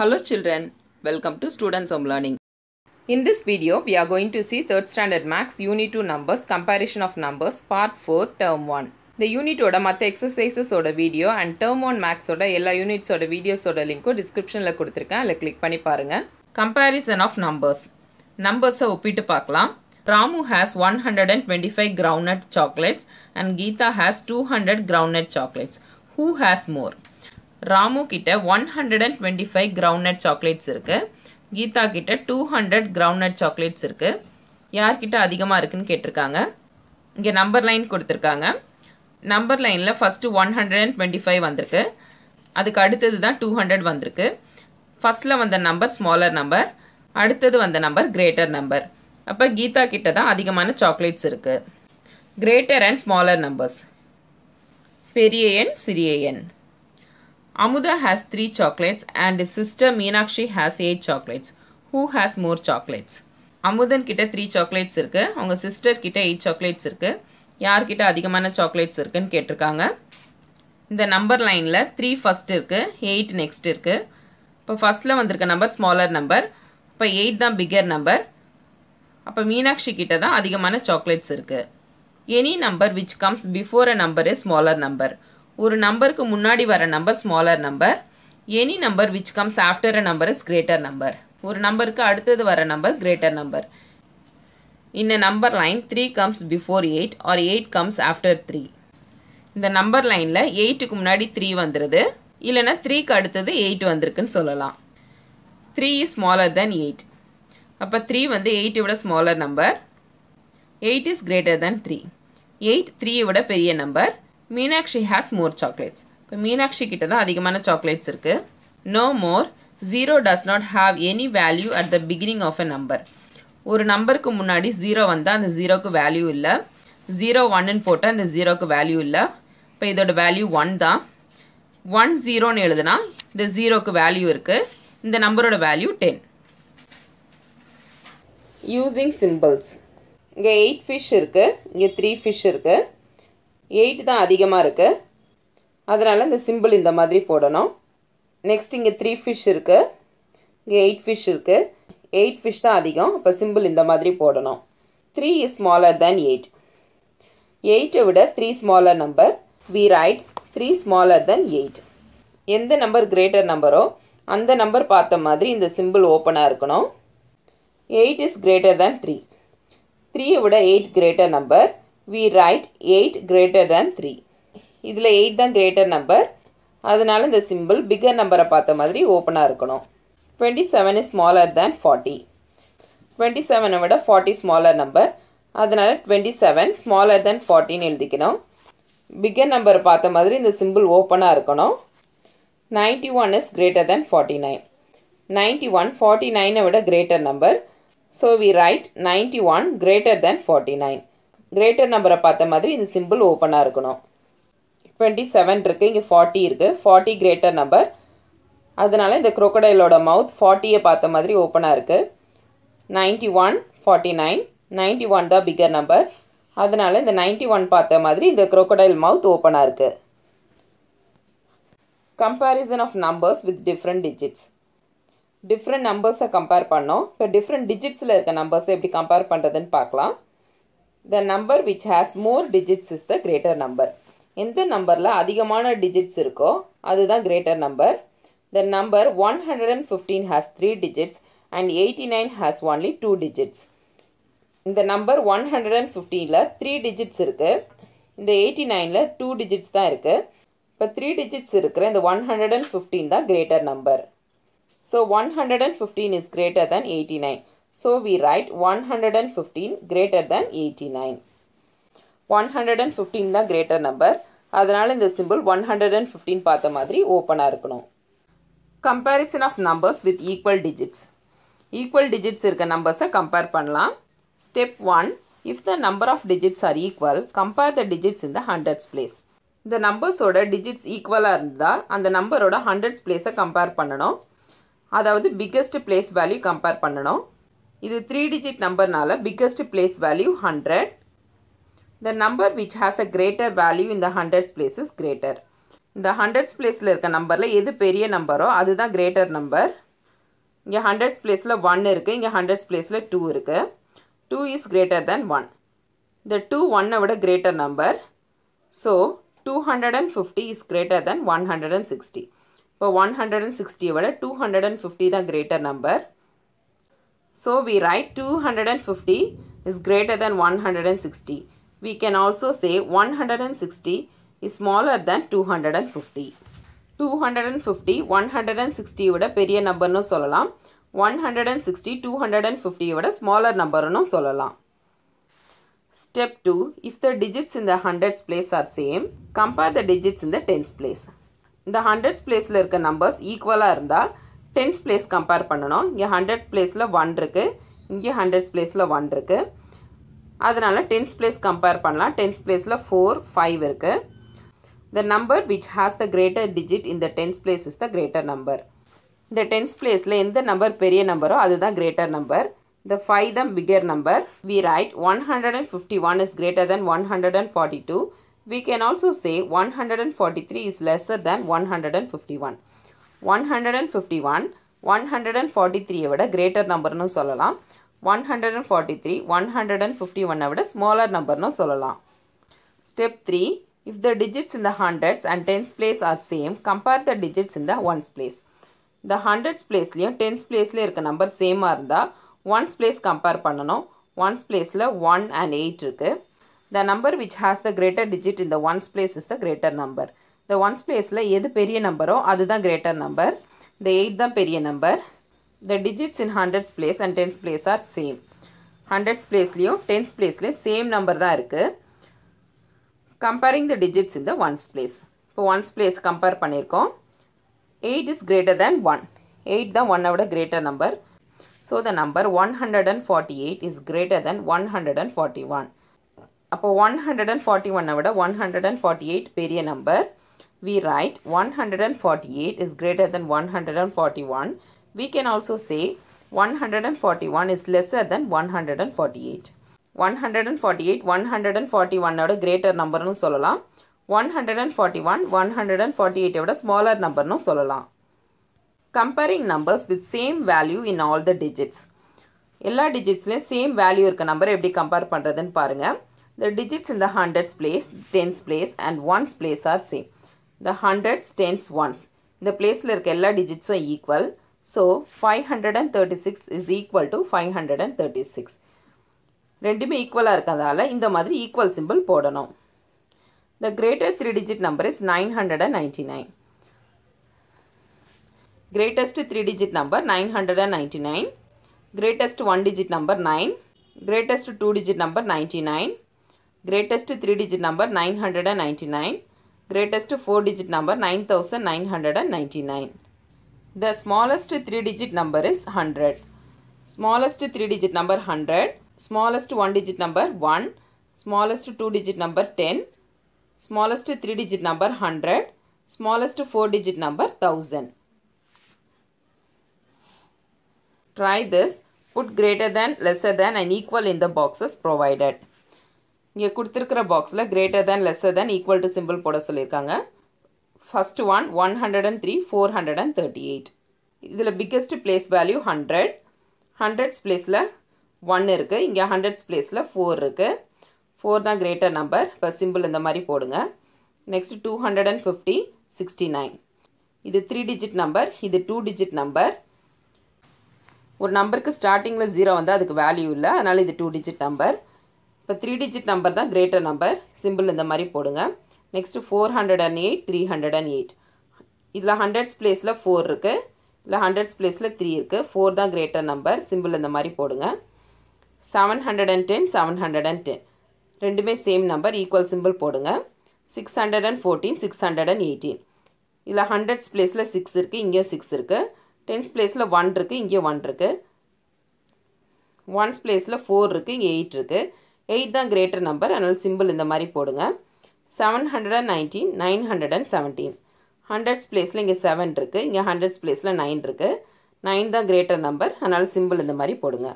Hello children, welcome to Students Home Learning. In this video, we are going to see 3rd Standard Max Unit 2 Numbers Comparison of Numbers Part 4 Term 1. இந்த யூனிட்டோட மற்ற எக்ஸசைசஸோட video and term one மேக்ஸோட எல்லா யூனிட்ஸோட வீடியோஸோட லிங்க்கும் டிஸ்கிரிப்ஷனில் கொடுத்துருக்கேன். அதில் கிளிக் பண்ணி பாருங்கள் கம்பேரிசன் ஆஃப் நம்பர்ஸ் நம்பர்ஸை ஒப்பிட்டு பார்க்கலாம். Ramu has one hundred and twenty five groundnut chocolates and Geetha has two hundred groundnut chocolates who has more Ramu கிட்ட one hundred and twenty five groundnut chocolates இருக்குது கீதா கிட்ட two hundred groundnut chocolates இருக்குது யார்கிட்ட அதிகமாக இருக்குன்னு கேட்டிருக்காங்க. இங்கே number line கொடுத்துருக்காங்க. நம்பர் லைனில் first one hundred and twenty five வந்திருக்கு. அதுக்கு அடுத்தது தான் டூ ஹண்ட்ரட் வந்திருக்கு. ஃபஸ்ட்டில் வந்த நம்பர் ஸ்மாலர் நம்பர் அடுத்தது வந்த நம்பர் கிரேட்டர் நம்பர் அப்போ கீதா கிட்ட தான் அதிகமான சாக்லேட்ஸ் இருக்குது கிரேட்டர் அண்ட் ஸ்மாலர் நம்பர்ஸ் பெரிய எண் சிறிய எண். Amudha has three chocolates and sister Meenakshi has eight chocolates who has more chocolates Amudhan கிட்ட த்ரீ சாக்லேட்ஸ் இருக்குது அவங்க சிஸ்டர் கிட்ட எயிட் சாக்லேட்ஸ் இருக்குது யார்கிட்ட அதிகமான சாக்லேட்ஸ் இருக்குன்னு கேட்டிருக்காங்க இந்த நம்பர் லைனில் த்ரீ ஃபஸ்ட் இருக்குது எயிட் நெக்ஸ்ட் இருக்குது இப்போ ஃபஸ்ட்டில் வந்திருக்க நம்பர் ஸ்மாலர் நம்பர் இப்போ எயிட் தான் பிக்கர் நம்பர் அப்போ மீனாட்சி கிட்ட தான் அதிகமான சாக்லேட்ஸ் இருக்குது any number which comes before a number is smaller number ஒரு நம்பருக்கு முன்னாடி வர number smaller number. Any number which comes after a number is greater number ஒரு நம்பருக்கு அடுத்தது வர நம்பர் கிரேட்டர் நம்பர் இந்த number line three comes before eight or eight comes after three இந்த நம்பர் லைனில் எயிட்டுக்கு முன்னாடி த்ரீ வந்துடுது இல்லைன்னா த்ரீக்கு அடுத்தது எயிட் வந்திருக்குன்னு சொல்லலாம். Three is smaller than eight அப்போ த்ரீ வந்து எயிட்டை விட smaller number eight is greater than three eight த்ரீயை விட பெரிய number Meenakshi has more chocolates இப்போ மீனாட்சி கிட்ட தான் அதிகமான சாக்லேட்ஸ் இருக்குது no more zero does not have any value at the beginning of a number ஒரு நம்பருக்கு முன்னாடி ஜீரோ வந்தால் அந்த ஜீரோக்கு வேல்யூ இல்லை. ஜீரோ ஒன்னு போட்டால் அந்த ஜீரோக்கு வேல்யூ இல்லை. இப்போ இதோட வேல்யூ ஒன் தான். ஒன் ஜீரோன்னு எழுதுனா இந்த ஜீரோக்கு வேல்யூ இருக்குது இந்த நம்பரோட வேல்யூ டென் யூஸிங் சிம்பிள்ஸ் இங்கே எயிட் ஃபிஷ் இருக்குது இங்கே த்ரீ ஃபிஷ் இருக்குது எயிட் தான் அதிகமாக இருக்குது அதனால் இந்த சிம்பிள் இந்த மாதிரி போடணும். நெக்ஸ்ட் இங்கே த்ரீ ஃபிஷ் இருக்குது இங்கே எயிட் ஃபிஷ் இருக்குது எயிட் ஃபிஷ் தான் அதிகம். அப்போ சிம்பிள் இந்த மாதிரி போடணும். Three is smaller than eight எயிட்டை விட three smaller number we write three smaller then eight எந்த நம்பர் கிரேட்டர் நம்பரோ அந்த நம்பர் பார்த்த மாதிரி இந்த சிம்பிள் ஓப்பனாக இருக்கணும். Eight is greater than three த்ரீயை விட eight greater number we write eight greater than three இதில் எயிட் தான் கிரேட்டர் நம்பர் அதனால் இந்த சிம்பிள் பிக்கர் நம்பரை பார்த்த மாதிரி ஓப்பனாக இருக்கணும். Twenty seven is smaller than forty twenty செவனை விட ஃபார்ட்டி ஸ்மாலர் நம்பர் அதனால் டுவெண்ட்டி செவன் ஸ்மாலர் தேன் ஃபார்ட்டின்னு எழுதிக்கணும். பிக்கர் நம்பரை பார்த்த மாதிரி இந்த சிம்பிள் ஓப்பனாக இருக்கணும். Ninety one is greater than forty nine ninety one forty நைனை விட greater number so we write ninety one greater than forty nine greater நம்பரை பார்த்த மாதிரி இந்த சிம்பிள் ஓப்பனாக இருக்கணும். டுவெண்ட்டி செவன் இருக்குது இங்கே ஃபார்ட்டி இருக்குது ஃபார்ட்டி கிரேட்டர் நம்பர் அதனால் இந்த குரோக்கடைலோட மவுத் ஃபார்ட்டியை பார்த்த மாதிரி ஓப்பனாக இருக்குது ninety one forty nine ninety one தான் பிக்கர் நம்பர் அதனால் இந்த நைன்ட்டி ஒன் பார்த்த மாதிரி இந்த குரோக்கடைல் மவுத் ஓப்பனாக இருக்குது comparison of numbers with different digits different நம்பர்ஸை கம்பேர் பண்ணோம். இப்போ டிஃப்ரெண்ட் டிஜிட்ஸில் இருக்க நம்பர்ஸை எப்படி கம்பேர் பண்ணுறதுன்னு பார்க்கலாம். The number which has more digits is the greater number எந்த நம்பரில் அதிகமான டிஜிட்ஸ் இருக்கோ அதுதான் greater number the number one hundred and fifteen has three digits and eighty nine has only two digits இந்த நம்பர் ஒன் ஹண்ட்ரட் அண்ட் ஃபிஃப்டீனில் three digits இருக்குது இந்த eighty நைனில் டூ டிஜிட்ஸ் தான் இருக்குது இப்போ த்ரீ டிஜிட்ஸ் இருக்கிற இந்த ஒன் ஹண்ட்ரட் அண்ட் ஃபிஃப்டீன் தான் greater number so one hundred and fifteen is greater than eighty nine so we write one hundred and fifteen greater eighty nine one hundred and fifteen தான் greater number அதனால் இந்த simple one hundred and பார்த்த மாதிரி ஓப்பனாக இருக்கணும். Comparison of numbers with equal digits equal digits இருக்க நம்பர்ஸை compare பண்ணலாம். Step one if the number of digits are equal compare the digits the hundreds place இந்த நம்பர்ஸோட டிஜிட்ஸ் ஈக்குவலாக இருந்தால் அந்த நம்பரோட ஹண்ட்ரட்ஸ் பிளேஸை கம்பேர் பண்ணணும். அதாவது biggest place வேல்யூ கம்பேர் பண்ணணும். இது three digit நம்பர்னால biggest place value hundred the number which has a greater value இந்த ஹண்ட்ரட்ஸ் பிளேஸ் இஸ் கிரேட்டர் இந்த ஹண்ட்ரட்ஸ் பிளேஸில் இருக்க நம்பரில் எது பெரிய நம்பரோ அதுதான் கிரேட்டர் நம்பர் இங்கே ஹண்ட்ரட்ஸ் பிளேஸில் ஒன் இருக்குது இங்கே ஹண்ட்ரட்ஸ் பிளேஸில் டூ இருக்குது two is greater than one இந்த டூ ஒன்னை விட greater number so two hundred and fifty is greater than one hundred and sixty இப்போ ஒன் ஹண்ட்ரட் அண்ட் சிக்ஸ்டியை விட டூ ஹண்ட்ரட் அண்ட் ஃபிஃப்டி தான் greater number So we write two hundred and fifty is greater than one hundred and sixty we can also say 160 is smaller than 250. 250 160 விட பெரிய நம்பர்னு சொல்லலாம் 160 250 விட smaller நம்பர்னு சொல்லலாம் Step 2. If the digits in the hundreds place are same, compare the digits in the tens place. இந்த hundreds பிளேஸில் இருக்க நம்பர்ஸ் ஈக்குவலாக இருந்தால் டென்ஸ் பிளேஸ் கம்பேர் பண்ணணும். இங்கே ஹண்ட்ரட்ஸ் பிளேஸில் ஒன் இருக்குது இங்கே ஹண்ட்ரட்ஸ் பிளேஸில் ஒன் இருக்குது அதனால் டென்ஸ் பிளேஸ் கம்பேர் பண்ணலாம். டென்ஸ் பிளேஸில் ஃபோர் ஃபைவ் இருக்குது the number which has the greater digit இந்த tens place is the greater number இந்த டென்ஸ் பிளேஸில் எந்த நம்பர் பெரிய நம்பரோ அதுதான் கிரேட்டர் நம்பர் இந்த five them bigger number we write one hundred and fifty one is greater than one hundred and forty two we can also say 143 is lesser than 151 151 143 விட greater நம்பர்னு சொல்லலாம். 143 151 விட smaller நம்பர்னு சொல்லலாம். Step 3 if the digits in the hundreds and tens place are same compare the digits in the ones place. இந்த hundreds பிளேஸ்லேயும் tens பிளேஸ்லேயும் இருக்க நம்பர் சேமாக இருந்தால் ஒன்ஸ் பிளேஸ் கம்பேர் பண்ணணும். ஒன்ஸ் பிளேஸில் ஒன் அண்ட் எயிட் இருக்குது the number which has the greater digit இந்த ones place is the greater number இந்த ஒன்ஸ் பிளேஸில் எது பெரிய நம்பரோ அதுதான் கிரேட்டர் நம்பர் இந்த எயிட் தான் பெரிய number the digits in hundreds place and tens place are same hundreds பிளேஸ்லேயும் tens பிளேஸ்லேயும் சேம் நம்பர் தான் இருக்குது comparing the digits in the ones place இப்போ ஒன்ஸ் பிளேஸ் கம்பேர் பண்ணியிருக்கோம் eight is greater than one eight தான் ஒன்னை விட greater number so the number one hundred and forty eight is greater than one hundred and forty one அப்போ one hundred and forty ஒன்னை விட one hundred and forty eight பெரிய number We write one hundred and forty eight is greater than one hundred and forty one we can also say 141 is lesser than 148. 148, 141 ஓட greater நம்பர்னு சொல்லலாம் 141, 148 விட smaller நம்பர்னு சொல்லலாம் comparing numbers with same value in all the digits எல்லா டிஜிட்ஸ்லேயும் same value இருக்க நம்பரை எப்படி கம்பேர் பண்ணுறதுன்னு பாருங்கள் the digits in the hundreds place tens place and ones place are same The hundreds tens ones இந்த பிளேஸில் இருக்க எல்லா டிஜிட்ஸும் equal so five hundred and thirty six is equal to five hundred and thirty six ரெண்டுமே ஈக்குவலாக இருக்கிறதால இந்த மாதிரி equal symbol போடணும். The greater three digit number is nine hundred and ninety nine greatest 3 digit number 999 greatest 1 digit number 9 greatest 2 digit number 99 greatest 3 digit number 999 greatest 4 digit number 9999 the smallest 3 digit number is 100 smallest 3 digit number 100 smallest 1 digit number 1 smallest 2 digit number 10 smallest 3 digit number 100 smallest 4 digit number 1000 Try this. Put greater than, lesser than and equal in the boxes provided. இங்கே கொடுத்துருக்கிற பாக்ஸில் greater than lesser than equal to symbol போட சொல்லியிருக்காங்க. First one one hundred and three four hundred and thirty eight இதில் biggest place value hundred hundreds பிளேஸில் one இருக்குது இங்கே hundreds பிளேஸில் ஃபோர் இருக்குது ஃபோர் தான் கிரேட்டர் நம்பர் இப்போ சிம்பிள் இந்த மாதிரி போடுங்க. Next two hundred and fifty sixty nine இது த்ரீ டிஜிட் நம்பர் இது டூ டிஜிட் நம்பர் ஒரு நம்பருக்கு ஸ்டார்டிங்கில் ஜீரோ வந்தால் அதுக்கு வேல்யூ இல்லை. அதனால் இது டூ டிஜிட் நம்பர் இப்போ த்ரீ டிஜிட் நம்பர் தான் கிரேட்டர் நம்பர் சிம்பிள் இந்த மாதிரி போடுங்க. Next four hundred and eight three hundred and eight இதில் ஹண்ட்ரட்ஸ் பிளேஸில் ஃபோர் இருக்குது இல்லை ஹண்ட்ரட்ஸ் பிளேஸில் த்ரீ இருக்குது ஃபோர் தான் கிரேட்டர் நம்பர் சிம்பிள் இந்த மாதிரி போடுங்க. Seven hundred and ten seven hundred and ten ரெண்டுமே சேம் நம்பர் ஈக்குவல் சிம்பிள் போடுங்க. Six hundred and fourteen six hundred and eighteen இதில் ஹண்ட்ரட்ஸ் பிளேஸில் சிக்ஸ் இருக்குது இங்கேயும் சிக்ஸ் இருக்குது டென்ஸ் பிளேஸில் ஒன் இருக்குது இங்கே ஒன் இருக்குது ஒன்ஸ் பிளேஸில் ஃபோர் இருக்குது இங்கே எயிட் இருக்குது எயிட் தான் கிரேட்டர் நம்பர் அதனால் சிம்பிள் இந்த மாதிரி போடுங்க. Seven hundred and nineteen nine hundred and seventeen hundreds பிளேஸில் இங்கே செவன் இருக்குது இங்கே ஹண்ட்ரட்ஸ் பிளேஸில் நைன் இருக்குது நைன் தான் கிரேட்டர் நம்பர் அதனால் சிம்பிள் இந்த மாதிரி போடுங்க.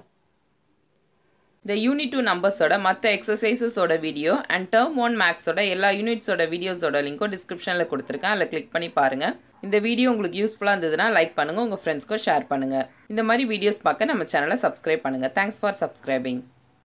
இந்த யூனிட் டூ நம்பர்ஸோட மற்ற எக்ஸசைசஸோட வீடியோ அண்ட் டேர்ம் ஒன் மேக்ஸோட எல்லா யூனிட்ஸோட வீடியோஸோட லிங்க்கும் டிஸ்கிரிப்ஷனில் கொடுத்துருக்கேன். அதில் கிளிக் பண்ணி பாருங்கள் இந்த வீடியோ உங்களுக்கு யூஸ்ஃபுல்லாக இருந்ததுன்னா லைக் பண்ணுங்கள் உங்கள் ஃப்ரெண்ட்ஸ்க்கும் ஷேர் பண்ணுங்கள் இந்த மாதிரி வீடியோஸ் பார்க்க நம்ம சேனலை சப்ஸ்கிரைப் பண்ணுங்கள் தேங்க்ஸ் ஃபார் சப்ஸ்கிரைபிங்